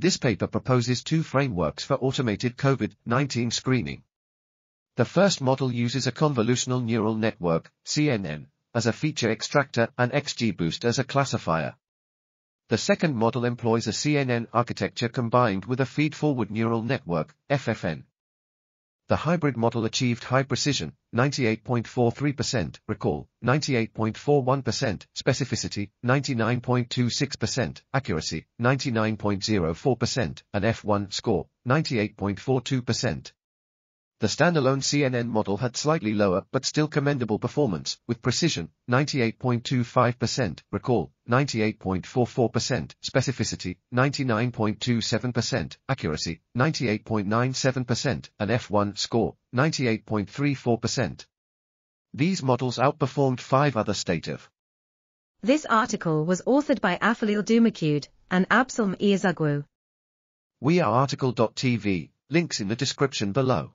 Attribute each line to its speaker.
Speaker 1: This paper proposes two frameworks for automated COVID-19 screening. The first model uses a convolutional neural network, CNN, as a feature extractor and XGBoost as a classifier. The second model employs a CNN architecture combined with a feed-forward neural network, FFN. The hybrid model achieved high precision, 98.43%, recall, 98.41%, specificity, 99.26%, accuracy, 99.04%, and F1 score, 98.42%. The standalone CNN model had slightly lower but still commendable performance, with precision, 98.25%, recall, 98.44%, specificity, 99.27%, accuracy, 98.97%, and F1 score, 98.34%. These models outperformed five other state of.
Speaker 2: This article was authored by Aphelele Dumakude and Absalom Ezugwu.
Speaker 1: We are RTCL.TV, links in the description below.